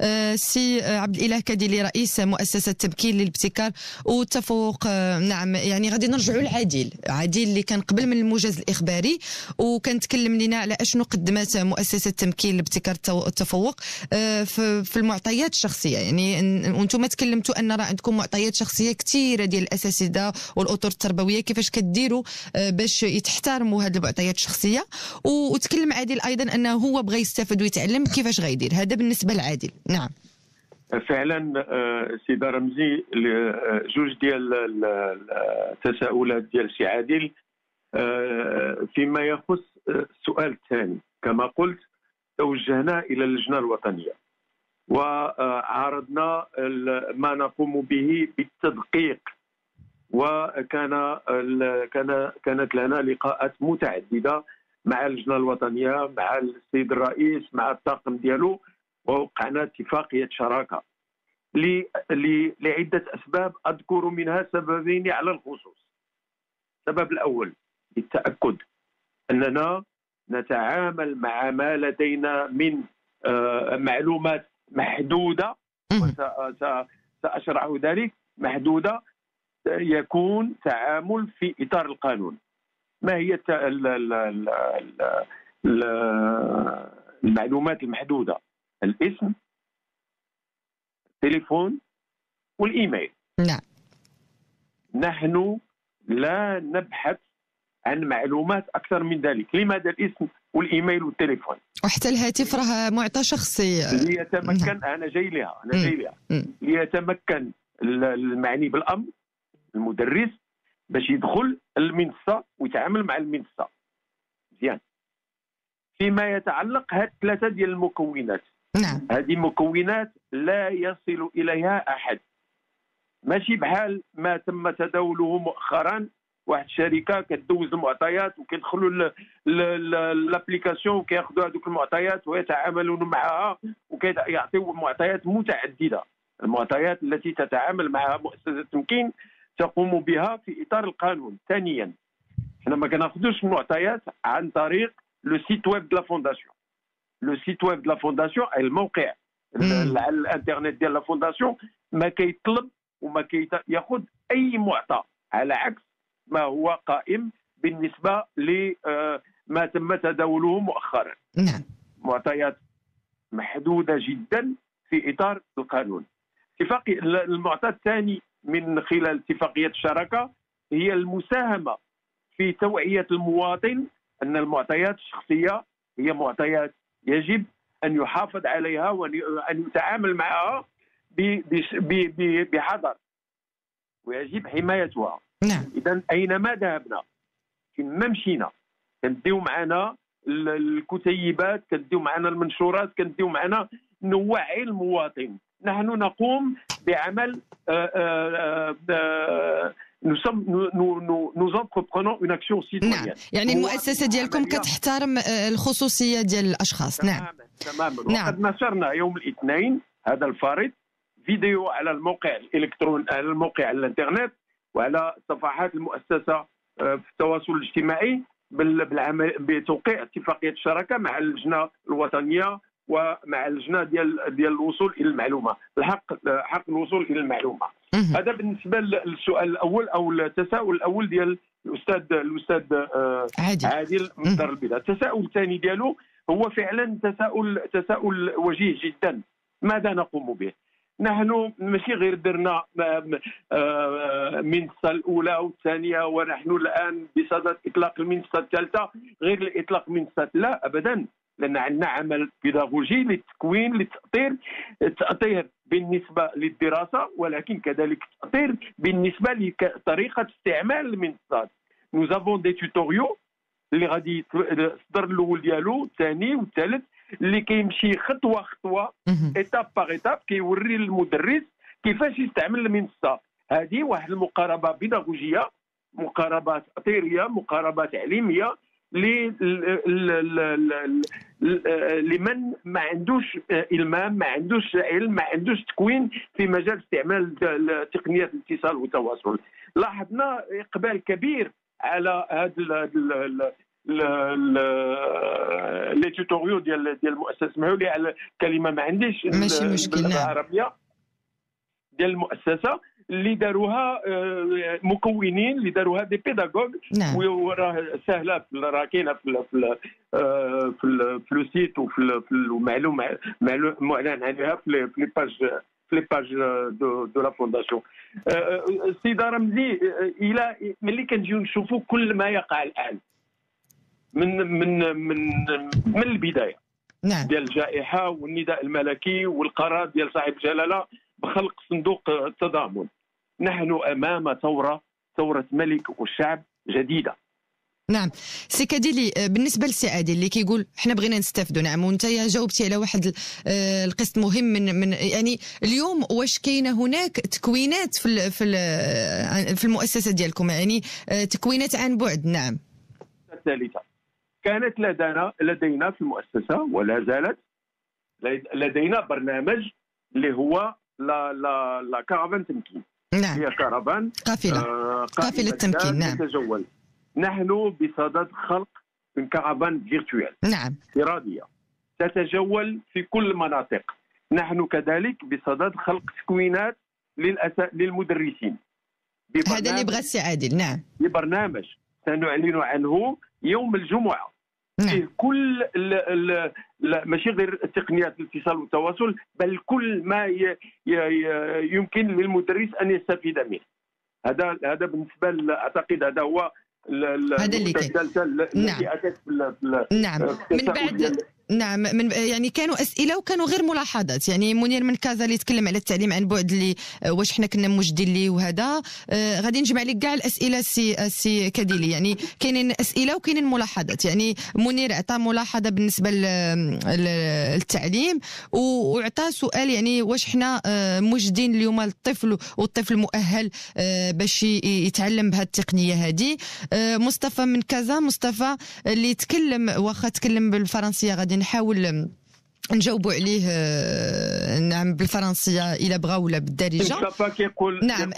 آه، سي عبد الإله كديلي رئيس مؤسسة تمكين للابتكار والتفوق آه، نعم يعني غادي نرجعوا لعادل عادل اللي كان قبل من الموجز الإخباري وكان تكلم لنا على أشنو قدمت مؤسسة تمكين لابتكار التفوق آه، في المعطيات الشخصية. يعني وأنتم تكلمتوا أن راه عندكم معطيات شخصية كثيره ديال الأساتذة والأطر التربوية كيفاش كديروا باش يتحترموا هذه المعطيات الشخصية. وتكلم عادل أيضا أنه هو بغى يستافد ويتعلم كيفاش غيدير هذا بالنسبة لعادل نعم. فعلا آه، سيدة رمزي آه، جوج ديال التساؤلات ديال سي عادل. آه، فيما يخص السؤال الثاني كما قلت توجهنا إلى اللجنة الوطنية. وعرضنا ما نقوم به بالتدقيق. وكان كان كانت لنا لقاءات متعددة مع اللجنة الوطنية مع السيد الرئيس مع الطاقم ديالو. ووقعنا اتفاقيه شراكة. لعدة أسباب أذكر منها سببين على الخصوص. السبب الأول للتاكد أننا نتعامل مع ما لدينا من آه، معلومات محدودة وساشرح ذلك. محدودة يكون تعامل في إطار القانون. ما هي المعلومات المحدودة؟ الاسم التليفون والإيميل. نعم. نحن لا نبحث عن معلومات أكثر من ذلك. لماذا الاسم والإيميل والتليفون؟ وحتى الهاتف راه معطى شخصي. ليتمكن نعم. أنا جاي لها أنا جاي لها ليتمكن المعني بالأمر المدرس باش يدخل المنصة ويتعامل مع المنصة. مزيان. فيما يتعلق هاد ثلاثة ديال المكونات. نعم. هذه مكونات لا يصل إليها أحد. ماشي بحال ما تم تداوله مؤخرا. واحد الشركة كتدوز المعطيات وكيدخلوا l'application وكياخذوا هذوك المعطيات ويتعاملون معها وكيعطيو معطيات متعددة. المعطيات التي تتعامل معها مؤسسة التمكين تقوم بها في إطار القانون. ثانيا إحنا ما كناخذوش المعطيات عن طريق le site web de la fondation. le site web de la fondation الموقع على الانترنت ديال la fondation ما كيطلب وما كياخذ اي معطى على عكس ما هو قائم بالنسبة لما تم تداوله مؤخرا نعم معطيات محدوده جدا في اطار القانون اتفاقي المعطى الثاني من خلال اتفاقيه الشراكه هي المساهمه في توعيه المواطن ان المعطيات الشخصيه هي معطيات يجب أن يحافظ عليها وأن يتعامل معها بحذر ويجب حمايتها. نعم. اذا أينما ذهبنا فيما مشينا كنديو معنا الكتيبات كنديو معنا المنشورات كنديو معنا نوعي المواطن. نحن نقوم بعمل nous entreprenons une action citoyenne. نعم. يعني المؤسسة ديالكم كتحترم الخصوصية ديال الأشخاص. نعم. تماما. نعم. وقد نشرنا يوم الاثنين هذا الفريق فيديو على الموقع الالكترون على الموقع على الإنترنت وعلى صفحات المؤسسة في التواصل الاجتماعي بالعمل بتوقيع اتفاقية الشراكة مع اللجنة الوطنية ومع اللجنة ديال ديال الوصول إلى المعلومة. الحق حق الوصول إلى المعلومة. هذا بالنسبة للسؤال الأول أو التساؤل الأول ديال الاستاذ الأستاذ آه، عادل. عادل من دار البيضاء التساؤل الثاني ديالو هو فعلا تساؤل تساؤل وجيه جدا. ماذا نقوم به؟ نحن ماشي غير درنا المنصه آه، الأولى والثانيه ونحن الآن بصدد إطلاق المنصة الثالثة غير الاطلاق منصه لا ابدا. لأن عندنا عمل بيداغوجي للتكوين للتاطير التاطير بالنسبة للدراسة ولكن كذلك التاطير بالنسبة لطريقة استعمال المنصات. nous avons des tutoriaux اللي غادي يصدر الأول ديالو الثاني والثالث اللي كيمشي خطوه خطوه étape par étape كيوري للمدرس كيفاش يستعمل المنصه هذه واحد المقاربه بيداغوجيه مقاربات تأطيريه مقاربات علميه لمن ما عندوش إلمام ما عندوش علم ما عندوش تكوين في مجال استعمال تقنيات الاتصال والتواصل. لاحظنا إقبال كبير على هذا les tutoriaux ديال ديال المؤسسة. اسمحوا لي على الكلمة ما عنديش ماشي مشكل نعم. العربيه ديال المؤسسة. اللي داروها مكونين اللي داروها des pédagogues نعم وراه سهله راه كاينة في في في في le site وفي المعلوم معلن عليها في les pages في les pages de, de la fondation السيد رمزي إلى ملي كنجيو نشوفوا كل ما يقع الان من من من من البدايه نعم ديال الجائحه والنداء الملكي والقرار ديال صاحب الجلاله بخلق صندوق التضامن نحن أمام ثورة ثورة ملك والشعب جديدة. نعم. سي كاديلي بالنسبة للسي عادل اللي كيقول حنا بغينا نستافدوا نعم. وانت جاوبتي على واحد آه، القسط مهم من من يعني اليوم واش كاينة هناك تكوينات في في في المؤسسة ديالكم؟ يعني آه، تكوينات عن بعد نعم. الثالثة. كانت لدينا لدينا في المؤسسة ولا زالت لدينا برنامج اللي هو لا لا لا كارفان تمكين نعم. هي كارفان قافلة. آه قافلة تمكين نعم. تتجول نحن بصدد خلق من كارفان فيرتوال نعم. افتراضيه تتجول في كل المناطق نحن كذلك بصدد خلق تكوينات للأس... للمدرسين. هذا اللي بغى السي عادل نعم. ببرنامج سنعلن عنه يوم الجمعة. نعم. فيه كل ال ال ال ماشي غير تقنيات الاتصال والتواصل بل كل ما يمكن للمدرس أن يستفيد منه. هذا هذا بالنسبة أعتقد هذا هو هذا اللي كان نعم. نعم. من بعد نعم من يعني كانوا أسئلة وكانوا غير ملاحظات. يعني منير من كازا اللي تكلم على التعليم عن بعد اللي آه، واش حنا كنا موجدين ليه وهذا. آه غادي نجمع لك كاع الأسئلة السي السي كاديلي. يعني كاينين أسئلة وكاينين ملاحظات. يعني منير عطى ملاحظة بالنسبة للتعليم وعطى سؤال يعني واش حنا آه موجدين اليوم الطفل والطفل مؤهل آه باش يتعلم بهذه التقنية هذه. آه مصطفى من كازا. مصطفى اللي تكلم واخا تكلم بالفرنسية غادي نحاول نجاوبوا عليه آه، نعم بالفرنسيه الى بغا ولا بالدارجه نعم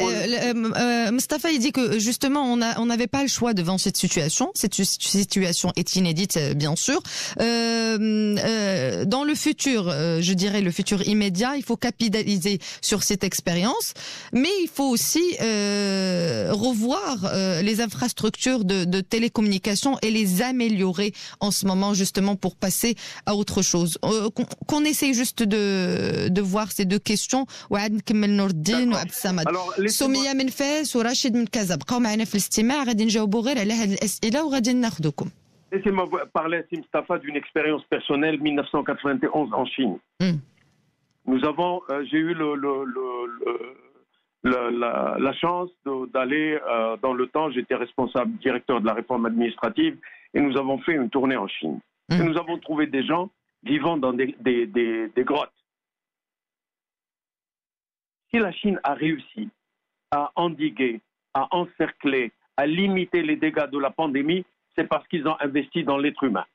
Mustafa il dit que justement on a on n'avait pas le choix devant cette situation cette situation est inédite bien sûr euh, euh, dans le futur euh, je dirais le futur immédiat il faut capitaliser sur cette expérience mais il faut aussi euh, revoir euh, les infrastructures de, de télécommunication et les améliorer en ce moment justement pour passer à autre chose euh, qu'on essaye juste de, de voir ces deux questions وعاد نكمل نور الدين وعبد الصمد سمية من فاس وراشد من كازا بقاو معنا في الاستماع غادي نجاوبوا غير على هذه الاسئله وغادي ناخذكم Laissez-moi parler, Mustafa, d'une expérience personnelle 1991 en Chine. Mm. Nous avons, euh, j'ai eu le, le, le, la, la, chance d'aller euh, dans le temps, j'étais responsable directeur de la réforme administrative et nous avons fait une tournée en Chine. Mm. Et nous avons trouvé des gens vivant dans des, des, des, des grottes. Si la Chine a réussi à endiguer, à encercler, à limiter les dégâts de la pandémie, c'est parce qu'ils ont investi dans l'être humain,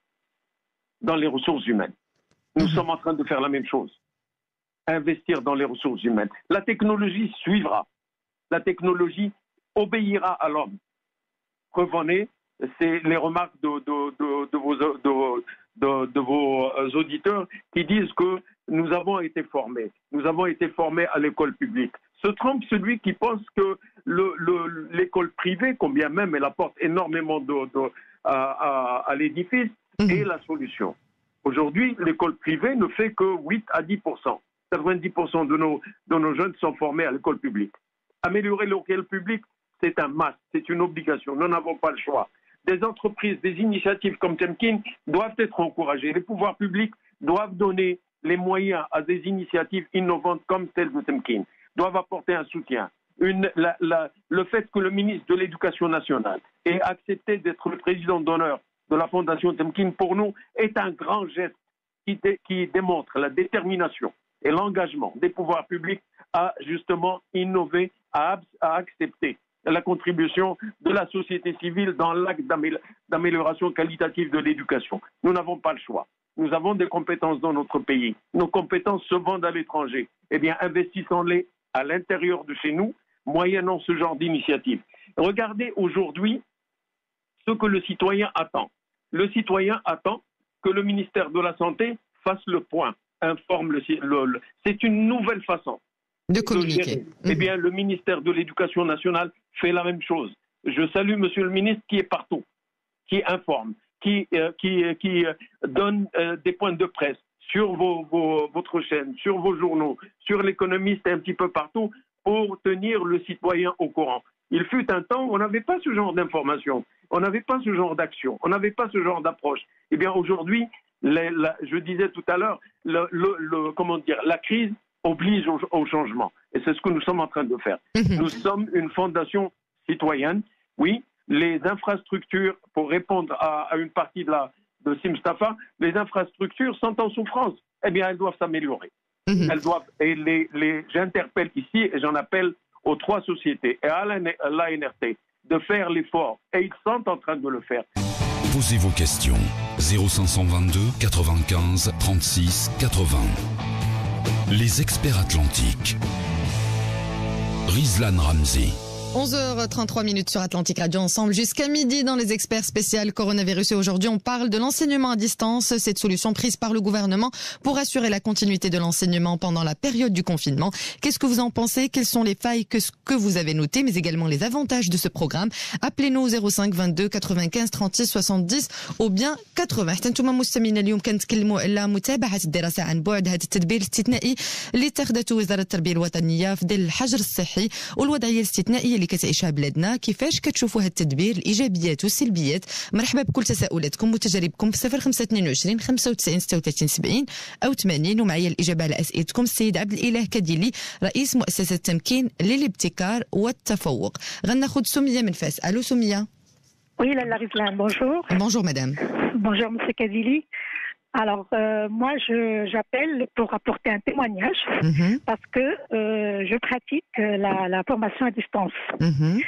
dans les ressources humaines. Nous sommes en train de faire la même chose. Investir dans les ressources humaines. La technologie suivra. La technologie obéira à l'homme. Revenez, c'est les remarques de, de, de, de vos, de, de, vos auditeurs qui disent que nous avons été formés. Nous avons été formés à l'école publique. Se trompe celui qui pense que l'école privée, combien même elle apporte énormément de, à, à, à l'édifice, mmh. est la solution. Aujourd'hui, l'école privée ne fait que 8 à 10 90 de nos, de nos jeunes sont formés à l'école publique. Améliorer l'école publique, c'est un must, c'est une obligation. Nous n'avons pas le choix des entreprises, des initiatives comme Temkin doivent être encouragées. Les pouvoirs publics doivent donner les moyens à des initiatives innovantes comme celle de Temkin, doivent apporter un soutien. Le fait que le ministre de l'Éducation nationale ait accepté d'être le président d'honneur de la Fondation Temkin, pour nous, est un grand geste qui, dé, qui démontre la détermination et l'engagement des pouvoirs publics à justement innover, à accepter la contribution de la société civile dans l'acte d'amélioration qualitative de l'éducation. Nous n'avons pas le choix. Nous avons des compétences dans notre pays. Nos compétences se vendent à l'étranger. Eh bien, investissons-les à l'intérieur de chez nous, moyennant ce genre d'initiative. Regardez aujourd'hui ce que le citoyen attend. le citoyen attend que le ministère de la Santé fasse le point, informe le. le c'est une nouvelle façon de communiquer. Eh bien, le ministère de l'Éducation nationale fait la même chose. Je salue Monsieur le ministre qui est partout, qui informe, qui, euh, euh, euh, donne des points de presse sur votre chaîne, sur vos journaux, sur l'économiste un petit peu partout pour tenir le citoyen au courant. Il fut un temps où on n'avait pas ce genre d'information, on n'avait pas ce genre d'action, on n'avait pas ce genre d'approche. Eh bien, aujourd'hui, je disais tout à l'heure, le, comment dire, la crise oblige au, changement. Et c'est ce que nous sommes en train de faire. Mhm. Nous sommes une fondation citoyenne. Oui, les infrastructures, pour répondre à, une partie de, la, de Simstafa, les infrastructures sont en souffrance. Eh bien, elles doivent s'améliorer. Mhm. Elles doivent, et les, les, j'interpelle ici et j'en appelle aux trois sociétés et à l'ANRT de faire l'effort. Et ils sont en train de le faire. Posez vos questions. 0522 95 36 80. Les experts atlantiques. Rizlan Ramsey 11h33 minutes sur Atlantique Radio ensemble jusqu'à midi dans les experts spéciaux coronavirus et aujourd'hui on parle de l'enseignement à distance, cette solution prise par le gouvernement pour assurer la continuité de l'enseignement pendant la période du confinement. Qu'est-ce que vous en pensez Quelles sont les failles que, que vous avez notées mais également les avantages de ce programme Appelez-nous au 05 22 95 36 70 ou bien 80 انتم مستمعين اليوم كنتكلموا على متابعه الدراسه عن بعد هذا التدبير الاستثنائي اللي اتخذته وزاره التربيه الوطنيه في ظل الحجر الصحي والوضعيه الاستثنائيه اللي كتعيشها بلادنا كيفاش كتشوفوا هذا التدبير الإيجابيات والسلبيات مرحبا بكل تساؤلاتكم وتجاربكم في 0522 95 36 70 أو 80 ومعايا الإجابة على أسئلتكم السيد عبد الإله كديلي رئيس مؤسسة التمكين للابتكار والتفوق غناخذ سمية من فاس ألو سمية Oui, la Rizlan, bonjour. Bonjour, madame. Bonjour, monsieur Kadili. Alors, euh, moi, j'appelle pour apporter un témoignage mhm. parce que euh, je pratique euh, la, formation à distance. Mhm.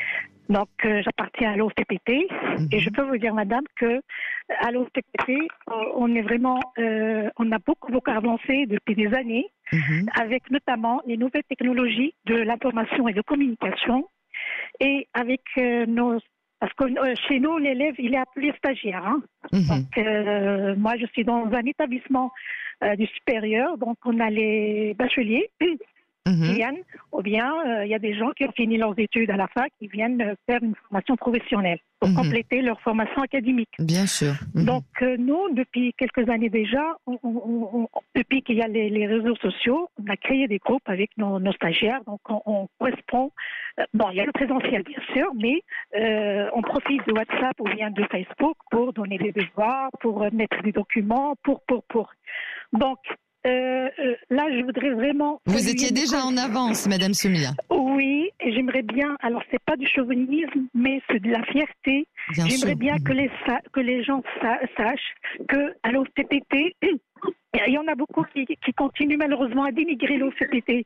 Donc, j'appartiens à l'OFTPT mhm. et je peux vous dire, madame, que à l'OFTPT, on est vraiment, on a beaucoup, beaucoup avancé depuis des années avec notamment les nouvelles technologies de l'information et de communication et avec nos parce que euh, chez nous, l'élève, il est appelé stagiaire. Hein. Mhm. Donc, euh, moi, je suis dans un établissement euh, du supérieur, donc on a les bacheliers qui viennent, ou bien il y a des gens qui ont fini leurs études à la fac, qui viennent faire une formation professionnelle pour mhm. compléter leur formation académique. Bien sûr. Mhm. Donc nous, depuis quelques années déjà, depuis qu'il y a les, réseaux sociaux, on a créé des groupes avec nos, stagiaires, donc on correspond euh, bon, il y a le présentiel, bien sûr, mais euh, on profite de WhatsApp ou bien de Facebook pour donner des devoirs, pour mettre des documents, pour, pour, pour. Donc, euh, là, je voudrais vraiment. Vous étiez déjà en avance, Madame Soumia. Oui, et j'aimerais bien. Alors, c'est pas du chauvinisme, mais c'est de la fierté. J'aimerais bien que les que les gens sachent que à l'OCPT, il y en a beaucoup qui, qui continuent malheureusement à dénigrer l'OCPT.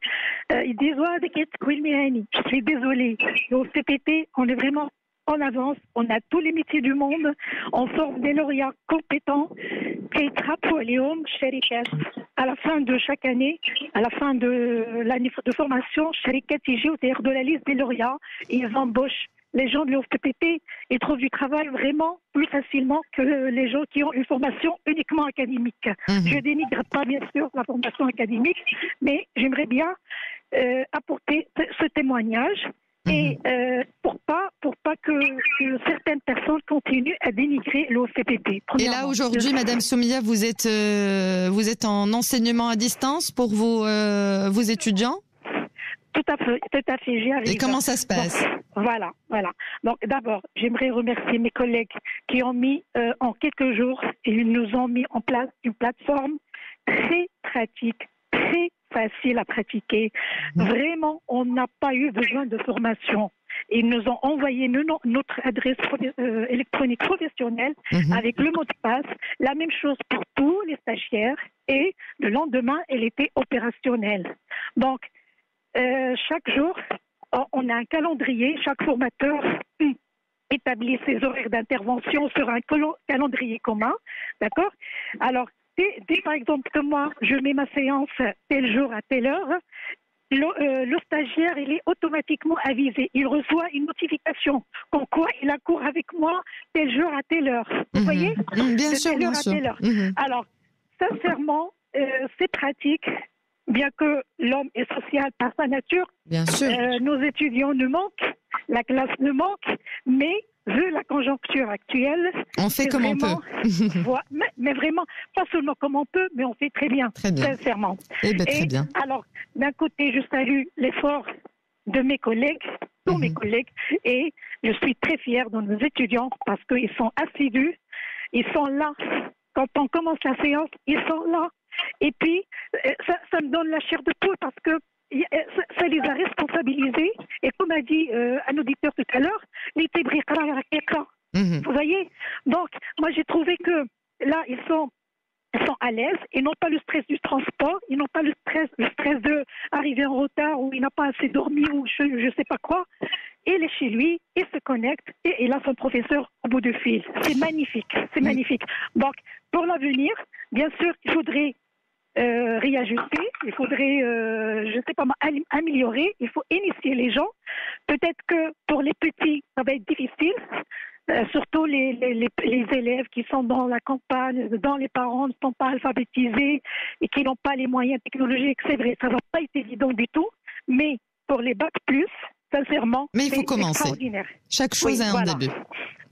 Euh, ils disent Je suis désolée. L'OCPT, on est vraiment en avance. On a tous les métiers du monde. On forme des lauréats compétents à la fin de chaque année, à la fin de l'année de formation, de la liste des lauréats, ils embauchent les gens de l'OFPP, ils trouvent du travail vraiment plus facilement que les gens qui ont une formation uniquement académique. Mhm. Je dénigre pas bien sûr la formation académique, mais j'aimerais bien euh, apporter ce témoignage et mhm. euh, pour pas pour pas que, certaines personnes continuent à dénigrer l'OCPP. Et là aujourd'hui, Madame Soumia, vous êtes euh, vous êtes en enseignement à distance pour vos vos étudiants? Tout à fait, tout à fait. J'y arrive. Et comment ça se passe? Voilà, voilà. Donc d'abord, j'aimerais remercier mes collègues qui ont mis euh, en quelques jours, ils nous ont mis en place une plateforme très pratique, facile à pratiquer. Mhm. Vraiment, on n'a pas eu besoin de formation. Ils nous ont envoyé notre adresse euh, électronique professionnelle mhm. avec le mot de passe. La même chose pour tous les stagiaires. Et le lendemain, elle était opérationnelle. Donc, euh, chaque jour, on a un calendrier. Chaque formateur établit ses horaires d'intervention sur un calendrier commun. D'accord? Alors, dès, par exemple que moi, je mets ma séance tel jour à telle heure, le, le, stagiaire, il est automatiquement avisé. Il reçoit une notification comme quoi il a cours avec moi tel jour à telle heure. Vous mhm. voyez mhm, Bien sûr, bien sûr. Mhm. Alors, sincèrement, euh, c'est pratique. Bien que l'homme est social par sa nature, bien sûr. Euh, nos étudiants nous manquent, la classe nous manque, mais vu la conjoncture actuelle, on fait comme on peut. mais, vraiment, pas seulement comme on peut, mais on fait très bien, très bien. sincèrement. Eh ben, très bien. Alors, d'un côté, je salue l'effort de mes collègues, tous mes mhm. collègues, et je suis très fière de nos étudiants parce qu'ils sont assidus, ils sont là. Quand on commence la séance, ils sont là. Et puis, euh, ça, ça me donne la chair de poule parce que ça les a responsabilisés. Et comme a dit euh, un auditeur tout à l'heure, les mhm. Vous voyez? Donc, moi, j'ai trouvé que là, ils sont sont à l'aise, ils n'ont pas le stress du transport, ils n'ont pas le stress, le stress de arriver en retard ou il n'a pas assez dormi ou je ne sais pas quoi. Il est chez lui, il se connecte et il a son professeur au bout du fil. C'est magnifique, c'est magnifique. Donc, pour l'avenir, bien sûr, il faudrait euh, réajuster, il faudrait, euh, je ne sais pas, améliorer, il faut initier les gens. Peut-être que pour les petits, ça va être difficile, euh, surtout les, les, les, élèves qui sont dans la campagne, dont les parents ne sont pas alphabétisés et qui n'ont pas les moyens technologiques. C'est vrai, ça ne va pas être évident du tout, mais pour les bacs plus, sincèrement, mais il faut commencer. Chaque chose a un début.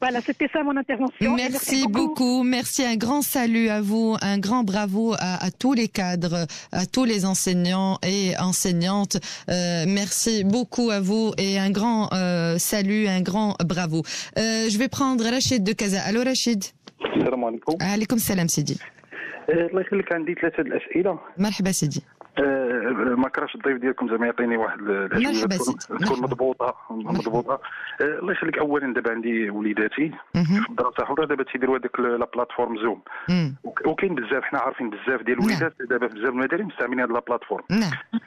Voilà, c'était ça mon intervention. Merci, beaucoup. Merci, un grand salut à vous, un grand bravo à, tous les cadres, à tous les enseignants et enseignantes. Euh, merci beaucoup à vous et un grand euh, salut, un grand bravo. Euh, je vais prendre Rachid de Kaza. Allô Rachid. Salam alaikum. Alaikum salam Sidi. الله يخليك عندي ثلاثه الاسئله مرحبا سيدي ما كرهش الضيف ديالكم زعما يعطيني واحد مرحبا تكون مضبوطة مضبوطة. الله يخليك. اولا دابا عندي وليداتي. في الدراسة حره دابا تيديروا هذيك لا بلاتفورم زوم. وكاين بزاف حنا عارفين بزاف ديال الوليدات دابا بزاف المدارس مستعملين هذه la plateforme. نعم.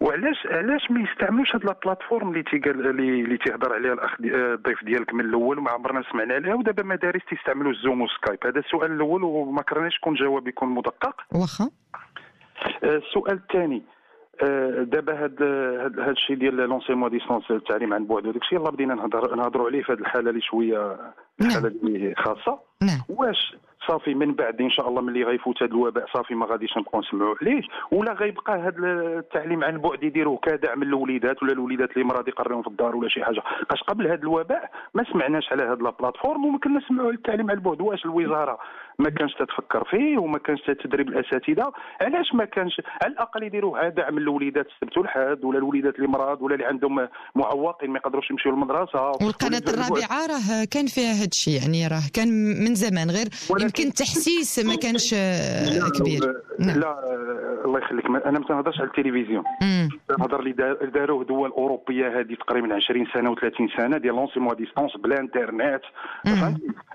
وعلاش علاش ما يستعملوش هاد la plateforme اللي تيقال اللي تيهضر عليها الأخ الضيف ديالك من الأول وما عمرنا سمعنا عليها ودابا مدارس تيستعملوا الزوم وسكايب. هذا السؤال الأول وما كرهناش يكون جواب يكون مدقق. واخا. السؤال الثاني. آه، دابا هاد هاد الشيء ديال l'enseignement distance التعليم عن بعد وداك الشيء يلاه بدينا نهضر نهضروا عليه في هذه الحالة اللي شوية الحالة نعم. اللي خاصة نعم. واش صافي من بعد إن شاء الله ملي غيفوت هذا الوباء صافي ما غاديش نبقاو نسمعوا عليه ولا غيبقى هذا التعليم عن بعد يديروه كدعم للوليدات ولا الوليدات اللي مرض يقريهم في الدار ولا شي حاجة. باش قبل هذا الوباء ما سمعناش على هذا البلاتفورم وما كنا نسمعوا التعليم عن بعد. واش الوزارة ما كانش تتفكر فيه وما كانش تدريب الاساتذه علاش ما كانش؟ على الأقل يديروه دعم للوليدات السبت والحد ولا الوليدات اللي مرض ولا اللي عندهم معوقين ما يقدروش يمشيو للمدرسة. والقناة الرابعة راه كان فيها هذا الشيء يعني راه كان من زمان غير يمكن تحسيس ما كانش كبير. نعم. لا الله يخليك. أنا ما تنهضرش على التلفزيون. تنهضر اللي داروه دول أوروبية هذه تقريبا 20 سنة و30 سنة ديال l'enseignement distance بلا إنترنت.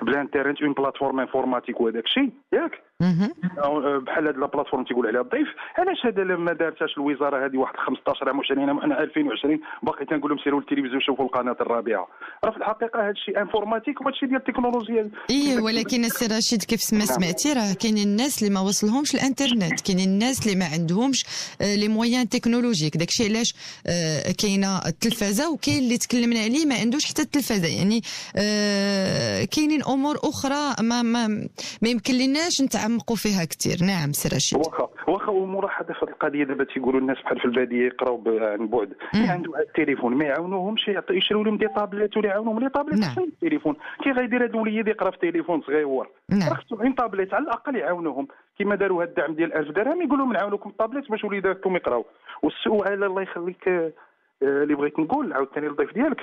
بلا إنترنت une plateforme informatique وهذاك الشيء. ياك. بحال هاد ال plateforme تيقول عليها الضيف علاش هذا ما دارتهاش الوزارة هذه واحد 15 عام 20 عام أنا 2020 باقي تنقول لهم سيروا للتلفزيون شوفوا القناة الرابعة. راه في الحقيقة هذا الشيء informatique وهذا الشيء ديال التكنولوجيا. إي ولكن السي رشيد كيف ما نعم. سمعتي راه كاينين الناس اللي ما وصلهمش الإنترنت كاينين الناس اللي ما عندهمش آه، les moyens technologiques. داكشي علاش آه، كاينة التلفازة وكاين اللي تكلمنا عليه ما عندوش حتى التلفازة. يعني آه، كاينين أمور أخرى ما ما ما يمكن لناش نتعمقوا فيها كثير. نعم سي رشيد واخا واخا وملاحظه في القضية دابا تيقولوا الناس بحال في البادية يقراو عن بعد. اللي عنده التليفون ما يعاونوهمش يشريوا لهم des tablettes ولا يعاونوهم les tablettes. نعم. التليفون. كي غيدير هذا الوليد يقرا في تليفون صغيور نعم. خصو غير tablettes على الأقل يعاونوهم. كما داروا هذا الدعم ديال 1000 درهم يقولوا لهم نعاونوكم ال tablettes باش وليداتكم يقراو. والسؤال الله يخليك آه، اللي بغيت نقول عاوتاني للضيف ديالك.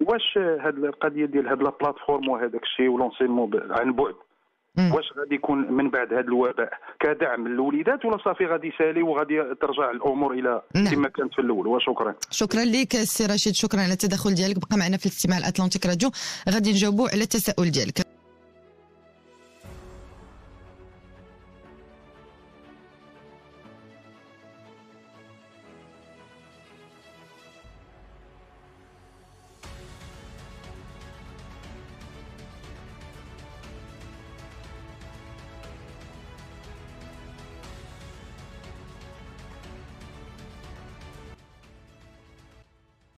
واش هذه القضية ديال هذا ال plateforme وهذاك الشيء و l'enseignement عن بعد؟ واش غادي يكون من بعد هذا الوباء كدعم للوليدات ولا صافي غادي يسالي وغادي ترجع الأمور إلى نعم. كما كانت في الأول. وشكرا. شكرا لك سي رشيد. شكرا على التدخل ديالك. بقى معنا في الاستماع الأتلانتيك راديو. غادي نجاوبوا على التساؤل ديالك.